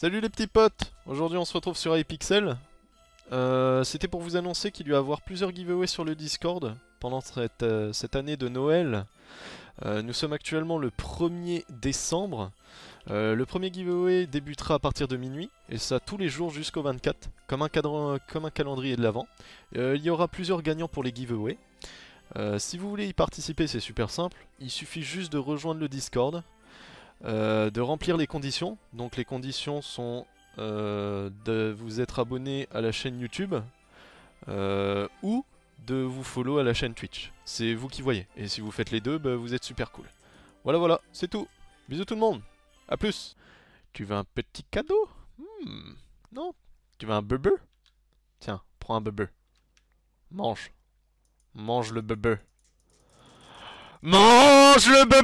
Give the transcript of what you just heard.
Salut les petits potes Aujourd'hui on se retrouve sur iPixel. Euh, C'était pour vous annoncer qu'il y avoir plusieurs giveaways sur le Discord pendant cette, euh, année de Noël. Euh, nous sommes actuellement le 1er décembre. Le premier giveaway débutera à partir de minuit, et ça tous les jours jusqu'au 24, comme un, calendrier de l'avant. Il y aura plusieurs gagnants pour les giveaways. Si vous voulez y participer, c'est super simple. Il suffit juste de rejoindre le Discord, euh, de remplir les conditions. Donc les conditions sont euh, de vous être abonné à la chaîne YouTube euh, ou de vous follow à la chaîne Twitch. C'est vous qui voyez. Et si vous faites les deux, bah, vous êtes super cool. Voilà, voilà, c'est tout. Bisous tout le monde. A plus. Tu veux un petit cadeau? Hmm, Non. Tu veux un bubble Tiens, prends un bubble. Mange. Mange le bubble. Mange le bubble